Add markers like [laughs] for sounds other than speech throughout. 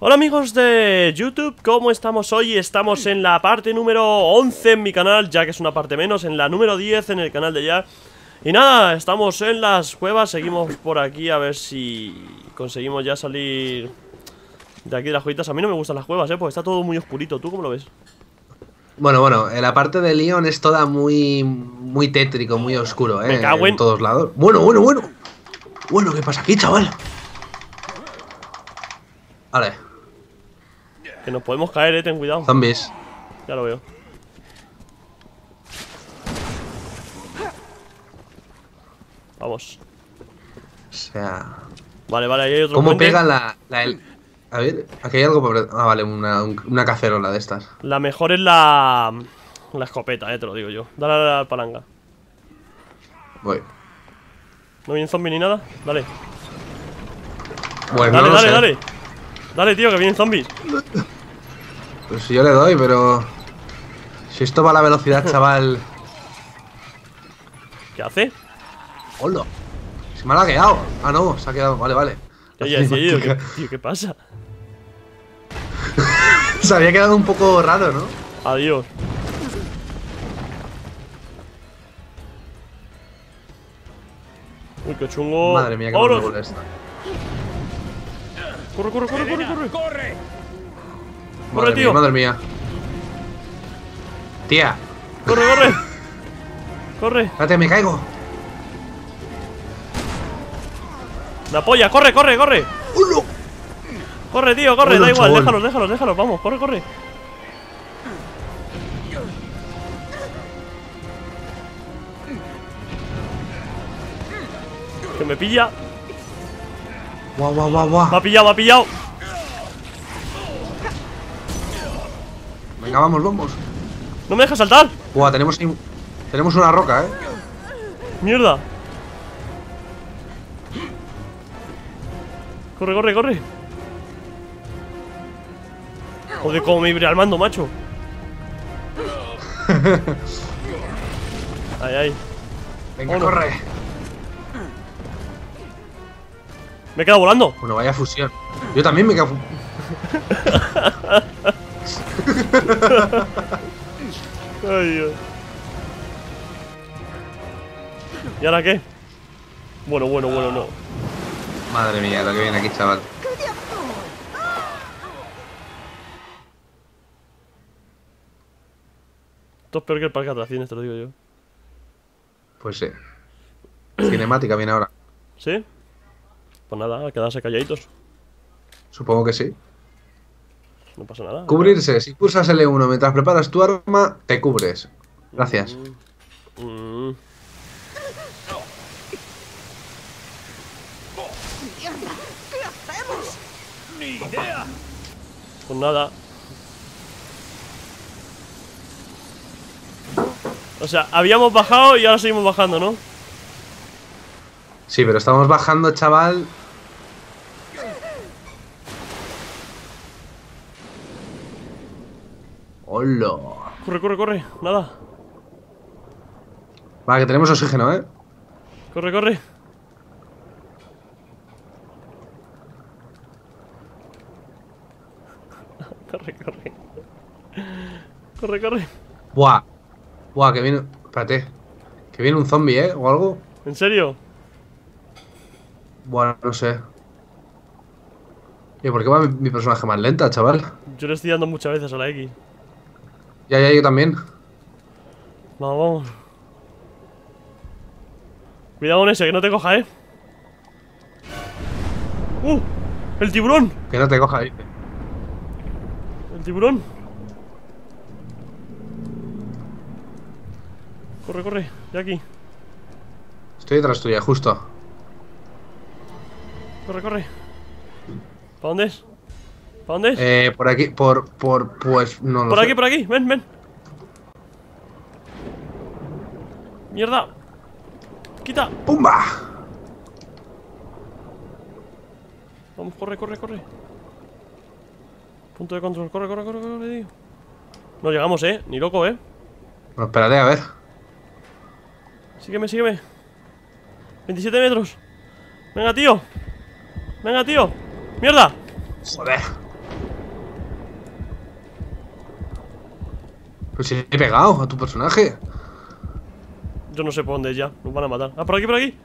Hola amigos de YouTube, ¿cómo estamos hoy? Estamos en la parte número 11 en mi canal, ya que es una parte menos, en la número 10 en el canal de ya Y nada, estamos en las cuevas, seguimos por aquí a ver si conseguimos ya salir de aquí de las cuevitas A mí no me gustan las cuevas, eh, porque está todo muy oscurito, ¿tú cómo lo ves? Bueno, bueno, en la parte de Leon es toda muy muy tétrico, muy oscuro, eh, Me cago en- en todos lados. Bueno, bueno, bueno. Bueno, ¿qué pasa aquí, chaval? Vale, Que nos podemos caer, eh, ten cuidado zombies. Ya lo veo Vamos O sea, Vale, vale, ahí hay otro ¿cómo puente. pega la, la el- A ver, aquí hay algo para... Ah, vale, una, un- una cacerola de estas. La mejor es la... La escopeta, eh, te lo digo yo Dale a la palanca Voy. ¿No viene zombie ni nada? Dale, Bueno, dale, no dale, sé. dale Dale, tío, que vienen zombies Pues si yo le doy, pero... Si esto va a la velocidad, [laughs] chaval... ¿Qué hace? ¡Hola! Se me ha quedado. Ah, no, se ha quedado. Vale, vale. Oye, decía yo, ¿qué, [laughs] tío, ¿qué pasa? Se había quedado un poco raro, ¿no? Adiós Uy, qué chungo Madre mía, qué ¡Vámonos! horrible esta. ¡Corre, corre, corre, corre, corre! ¡Corre! ¡Corre, Madre tío! mía, madre mía. Tía, ¡Corre, corre! [laughs] ¡Corre! espérate, me caigo. ¡La polla! ¡Corre, corre, corre! ¡Corre, tío, corre! Da igual, déjalos, déjalos, déjalos Vamos, corre, corre Que me pilla Guau, guau, guau, Me guau. ha pillado, me ha pillado Venga, vamos, vamos. ¡No me deja saltar! Guau, tenemos, tenemos una roca, ¿eh? ¡Mierda! Corre, corre, corre Joder, cómo me vibre al mando, macho [laughs] Ay, ay Venga, corre. Me he quedado volando Bueno, vaya fusión. Yo también me quedo. fu- [laughs] Ay, Dios ¿Y ahora qué? Bueno, bueno, bueno, no Madre mía, lo que viene aquí, chaval. Esto es peor que el parque de atracciones, te lo digo yo Pues sí. Cinemática viene ahora. ¿Sí? Pues nada, a quedarse calladitos Supongo que sí. No pasa nada Cubrirse. Si pulsas L1 mientras preparas tu arma, te cubres. Gracias. Mm. ¡Ni idea! Pues nada. O sea, habíamos bajado y ahora seguimos bajando, ¿no? Sí, pero estamos bajando, chaval. Hola. Corre, corre, corre. Nada. Vale, que tenemos oxígeno, ¿eh? Corre, corre. [laughs] Corre, corre. Corre, corre. Buah. Buah, que viene. Espérate. Que viene un zombie, ¿eh? O algo. ¿En serio? Buah, no sé. ¿Y por qué va mi, mi personaje más lenta, chaval? Yo le estoy dando muchas veces a la X. Ya, ya, yo también. Vamos, vamos. Cuidado con ese, que no te coja, ¿eh? ¡Uh! ¡El tiburón! Que no te coja, dice. El tiburón. Corre, corre, de aquí. Estoy detrás tuya, justo. Corre, corre. ¿Para dónde es? ¿Para dónde es? Eh, por aquí, por, por, pues, no lo por sé. aquí, por aquí, ven, ven. Mierda. Quita. ¡Pumba! Vamos, corre, corre, corre. Punto de control, corre, corre, corre, corre, tío. No llegamos, eh. Ni loco, eh. Bueno, espérate, a ver. Sígueme, sígueme. 27 metros. Venga, tío. Venga, tío. ¡Mierda! Joder. Pues si he pegado a tu personaje. Yo no sé por dónde es ya. Nos van a matar. Ah, por aquí, por aquí.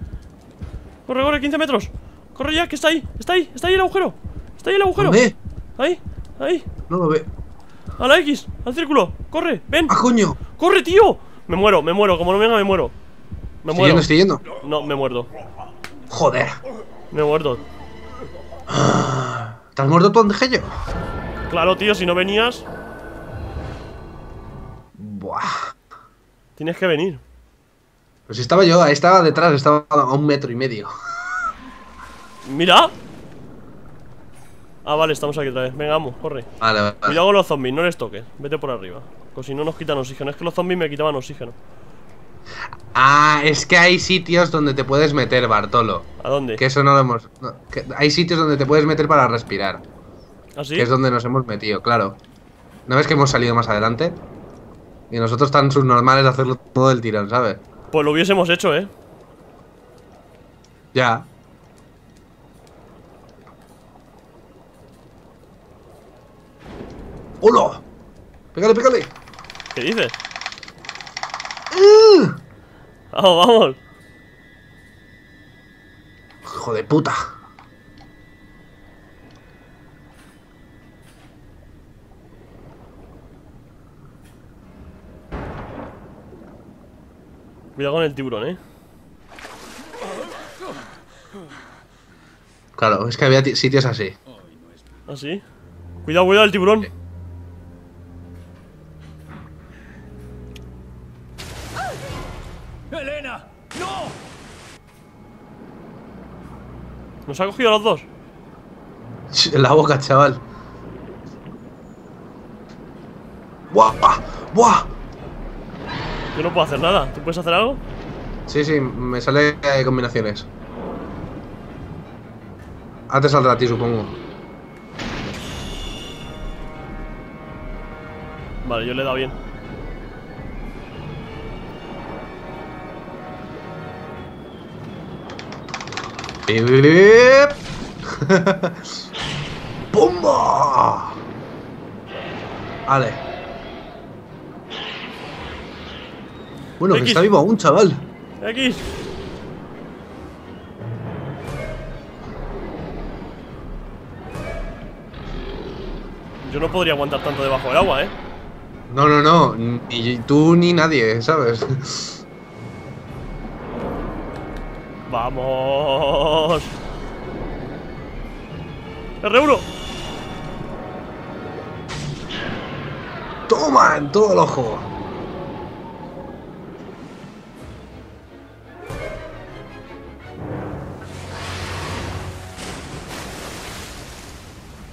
Corre, corre, 15 metros. Corre ya, que está ahí. Está ahí, está ahí el agujero. Está ahí el agujero. ¿Lo ve? Ahí, ahí. No lo ve. A la X, al círculo. Corre, ven. ¡Ah, coño! ¡Corre, tío! Me muero, me muero. Como no venga, me muero. Me Estoy muero. yendo, estoy yendo. No, me muerdo. Joder. Me muerdo. ¿Te has muerto tú, Andejello? Claro, tío, si no venías. Tienes que venir. Pues estaba yo, ahí estaba detrás, estaba a un metro y medio. ¡Mira! Ah, vale, estamos aquí otra vez. Venga, vamos, corre. Vale, vale. Cuidado con los zombies, no les toques. Vete por arriba. Pues si no nos quitan oxígeno. Es que los zombies me quitaban oxígeno. Ah, es que hay sitios donde te puedes meter, Bartolo. ¿A dónde? Que eso no lo hemos. no, que hay sitios donde te puedes meter para respirar. ¿Así? Que es donde nos hemos metido, claro. ¿No ves que hemos salido más adelante? Y nosotros tan subnormales de hacerlo todo el tirón, ¿sabes? Pues lo hubiésemos hecho, ¿eh? Ya. ¡Hola! ¡Pégale, pégale! ¿Qué dices? ¡Uh! Vamos, vamos. ¡Hijo de puta! Cuidado con el tiburón, ¿eh? Claro, es que había ti- sitios así. ¿Así? Cuidado, cuidado el tiburón. ¡Elena! ¡No! Nos ha cogido a los dos. En la boca, chaval. ¡Buah! ¡Buah! Yo no puedo hacer nada. ¿Tú puedes hacer algo? Sí, sí, me sale eh, combinaciones. Ahora te saldrá a ti, supongo. Vale, yo le he dado bien. [laughs] ¡Pumba! Vale. Bueno, que está vivo aún, chaval. X. Yo no podría aguantar tanto debajo del agua, ¿eh? No, no, no. Ni tú ni nadie, ¿sabes? ¡Vamos! ¡R1! ¡Toma! En todo el ojo.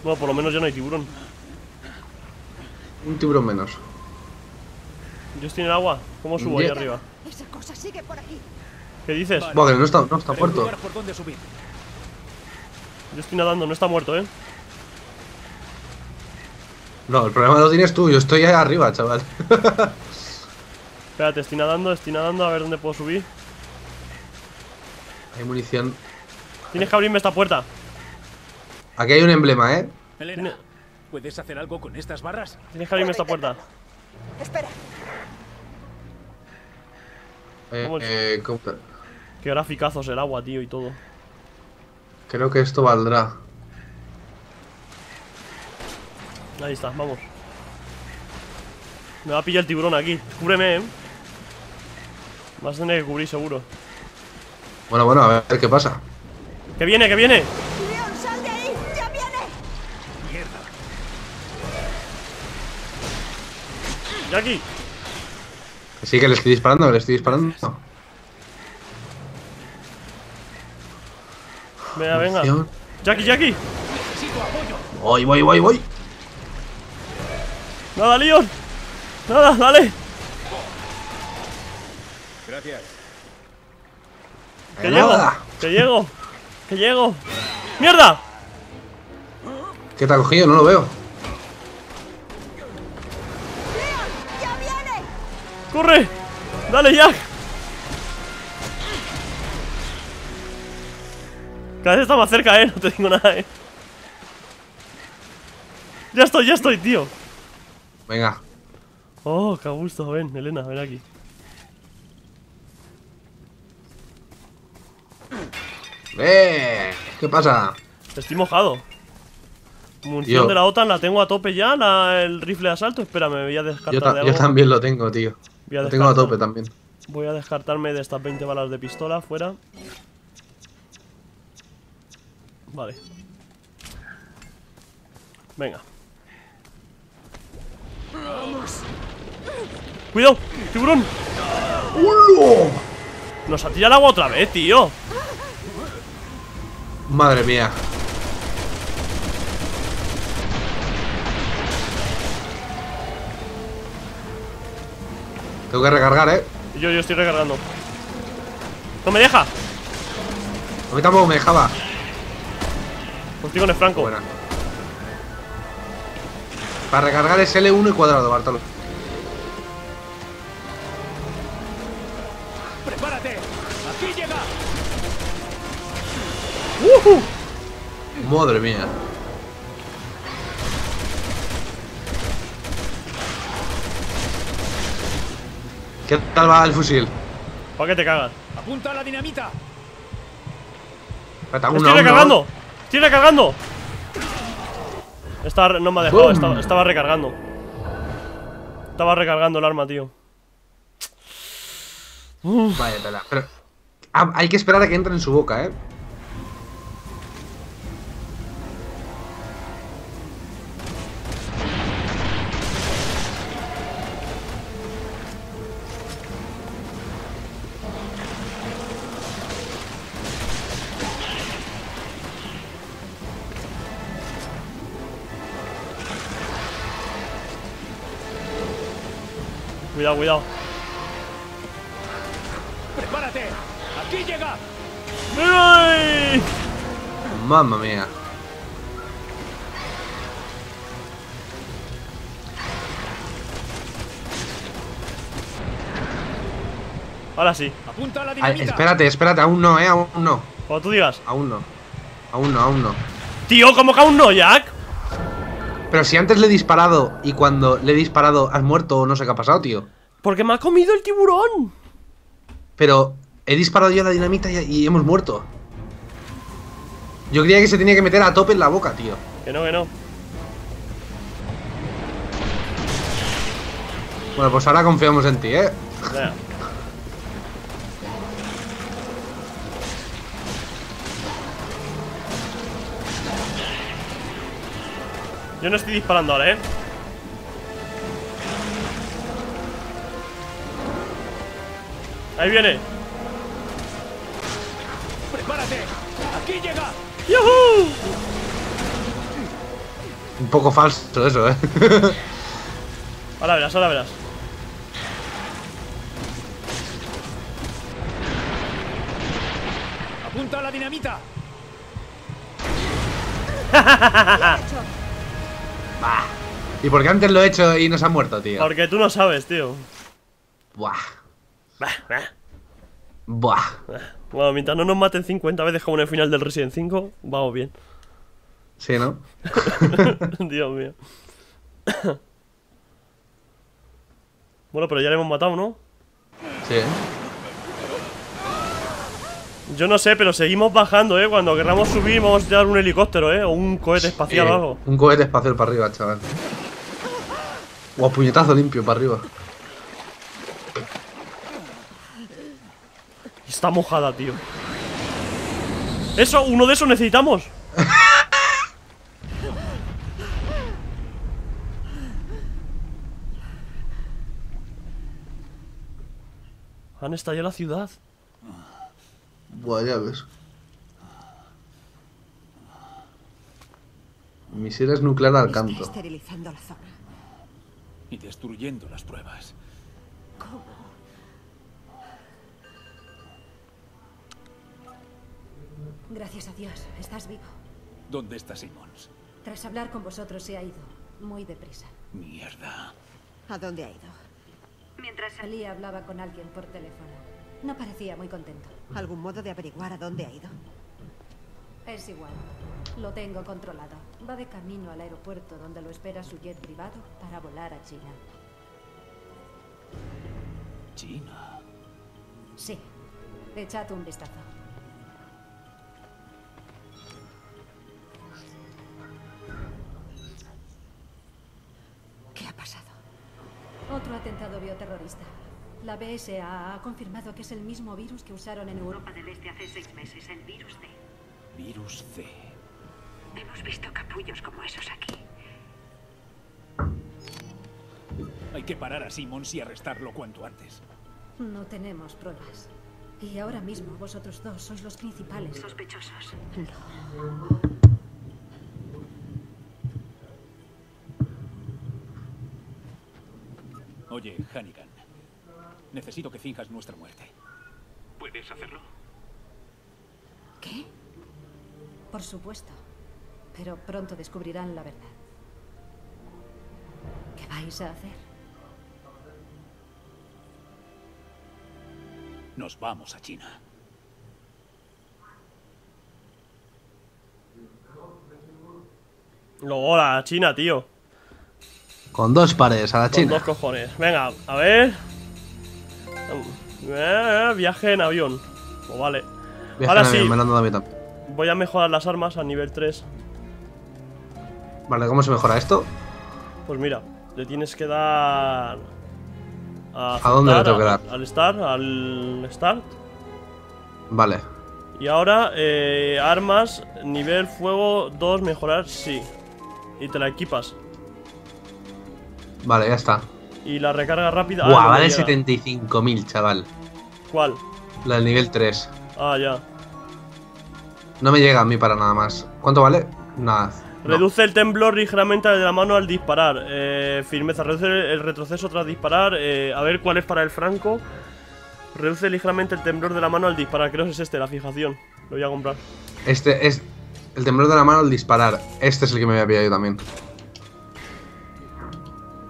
Bueno, por lo menos ya no hay tiburón. Un tiburón menos. Yo estoy en el agua. ¿Cómo subo ahí arriba? Esa cosa sigue por aquí. ¿Qué dices? Vale. No está, no está muerto. por donde subir. Yo estoy nadando, no está muerto, ¿eh? No, el problema lo tienes tú. Yo estoy ahí arriba, chaval. [laughs] Espérate, estoy nadando, estoy nadando, a ver dónde puedo subir. Hay munición. Tienes que abrirme esta puerta. Aquí hay un emblema, ¿eh? Elena, ¿puedes hacer algo con estas barras? Tienes que abrirme esta puerta. Espera, Eh, eh, ¿cómo- Qué graficazos el agua, tío, y todo. Creo que esto valdrá. Ahí está, vamos. Me va a pillar el tiburón aquí. Cúbreme, eh. Vas a tener que cubrir seguro. Bueno, bueno, a ver qué pasa. ¡Que viene, que viene! ¡Jackie! Sí, que le estoy disparando, que le estoy disparando. Venga, venga. ¡Jackie, Jackie! Necesito apoyo. Voy, voy, voy, voy. ¡Nada, Leon! ¡Nada, dale! Gracias. ¡Que llego! ¡Que llego! ¡Que llego! ¡Mierda! ¿Qué te ha cogido? No lo veo. ¡Corre! ¡Dale, Jack! Cada vez está más cerca, eh. [laughs] No te digo nada, eh. Ya estoy, ya estoy, tío. Venga. Oh, qué gusto, ven, Elena, ven aquí. ¡Eh! ¿Qué pasa? Estoy mojado. Munición Yo. de la OTAN la tengo a tope ya, la- el rifle de asalto. Espera, me voy a descartar Yo, ta- de yo algo. también lo tengo, tío. Voy a Lo tengo a tope también. Voy a descartarme de estas 20 balas de pistola fuera. Vale. Venga. ¡Cuidado! ¡Tiburón! Nos ha tirado el agua otra vez, tío. Madre mía. Tengo que recargar, eh. Yo, yo estoy recargando. ¡No me deja! A mí tampoco me dejaba. Pues estoy con el Franco. Buena. Para recargar es L1 y cuadrado, Bartolo. ¡Prepárate! ¡Aquí llega! Madre mía. ¿Qué tal va el fusil? ¿Para qué te cagas? ¡Apunta a la dinamita! Uno, ¡Estoy uno. recargando! ¡Estoy recargando! Estaba, re- no me ha dejado, estaba, estaba recargando. Estaba recargando el arma, tío. Vaya tela. Pero hay que esperar a que entre en su boca, eh. Cuidado, cuidado. ¡Prepárate! ¡Aquí llega! ¡Ay! Mamma mía. Ahora sí. ¡Apunta a la Ay, espérate, espérate, aún no, eh, aún no. Como tú digas. Aún no. Aún no, aún no. Tío, ¿cómo que aún no, Jack? Pero si antes le he disparado y cuando le he disparado has muerto o no sé qué ha pasado, tío. Porque me ha comido el tiburón. Pero he disparado yo la dinamita y, y hemos muerto. Yo creía que se tenía que meter a tope en la boca, tío. Que no, que no. Bueno, pues ahora confiamos en ti, ¿eh? Yo no estoy disparando ahora, ¿eh? Ahí viene. ¡Prepárate! ¡Aquí llega! ¡Yuhu! Un poco falso eso, ¿eh? [laughs] Ahora verás, ahora verás. ¡Apunta a la dinamita! [laughs] Hecho. ¿Y por qué antes lo he hecho y no se ha muerto, tío? Porque tú no sabes, tío. Buah. Bah, bah, Buah. bah. Bueno, mientras no nos maten 50 veces como en el final del Resident 5, vamos bien. Sí, ¿no? [laughs] Dios mío. bueno, pero ya le hemos matado, ¿no? Sí, ¿eh? Yo no sé, pero seguimos bajando, ¿eh? Cuando querramos subir vamos a tirar un helicóptero, ¿eh? O un cohete espacial Sí, o algo. Un cohete espacial para arriba, chaval. Guau, puñetazo limpio para arriba. Está mojada, tío. Eso, uno de esos necesitamos. [laughs] Han estallado la ciudad. Buah, ya ves. Misiles nuclear al Está canto. esterilizando la zona. Y destruyendo las pruebas. ¿Cómo? Gracias a Dios, estás vivo. ¿Dónde está Simmons? Tras hablar con vosotros se ha ido. Muy deprisa. Mierda. ¿A dónde ha ido? Mientras Salí hablaba con alguien por teléfono. No parecía muy contento. ¿Algún modo de averiguar a dónde ha ido? Es igual. Lo tengo controlado. Va de camino al aeropuerto donde lo espera su jet privado para volar a China. China. Sí. Echad un vistazo. ¿Qué ha pasado? Otro atentado bioterrorista. La BSA ha confirmado que es el mismo virus que usaron en Europa del Este hace seis meses, el virus C. Virus C. Hemos visto capullos como esos aquí. Hay que parar a Simmons y arrestarlo cuanto antes. No tenemos pruebas. Y ahora mismo vosotros dos sois los principales sospechosos. Oye, Hannigan. Necesito que finjas nuestra muerte. ¿Puedes hacerlo? ¿Qué? Por supuesto. Pero pronto descubrirán la verdad. ¿Qué vais a hacer? Nos vamos a China. Luego la China, tío. Con dos pares a la Con China. dos cojones. Venga, a ver. Eh, viaje en avión. Pues vale. Viaje Ahora en sí, avión, voy a mejorar las armas a nivel 3. Vale, ¿cómo se mejora esto? Pues mira, le tienes que dar. A, ¿A dónde le tengo que dar? Al start, al start. Vale. Y ahora, eh, armas, nivel fuego 2, mejorar, sí. Y te la equipas. Vale, ya está. Y la recarga rápida. ah, Buah, vale llega. 75.000, chaval. ¿Cuál? La del nivel 3. Ah, ya. No me llega a mí para nada más. ¿Cuánto vale? Nada. No. Reduce el temblor ligeramente de la mano al disparar. Eh, firmeza, reduce el retroceso tras disparar. Eh, a ver cuál es para el franco. Reduce ligeramente el temblor de la mano al disparar. Creo que es este, la fijación. Lo voy a comprar. Este es el temblor de la mano al disparar. Este es el que me había pillado yo también.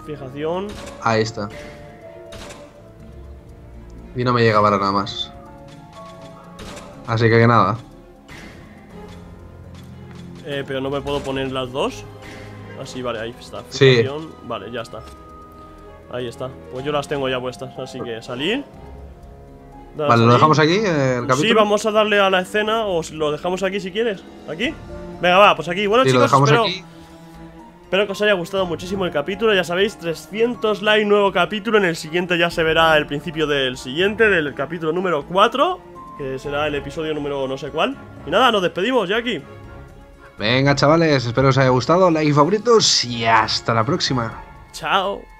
Fijación. Ahí está. Y no me llega para nada más. Así que nada. Eh, pero no me puedo poner las dos. Así, vale, ahí está. Sí. Fijación. Vale, ya está. Ahí está. Pues yo las tengo ya puestas. Así que salir. Dale Vale, ¿lo dejamos aquí eh, el capítulo? Sí, vamos a darle a la escena. O lo dejamos aquí si quieres. ¿Aquí? Venga, va, pues aquí. Bueno, Sí, lo chicos, dejamos espero, aquí. Espero que os haya gustado muchísimo el capítulo. Ya sabéis, 300 likes, nuevo capítulo. En el siguiente ya se verá el principio del siguiente, del capítulo número 4. Que será el episodio número no sé cuál. Y nada, nos despedimos ya aquí. Venga, chavales, espero os haya gustado. Like y favoritos y hasta la próxima. Chao.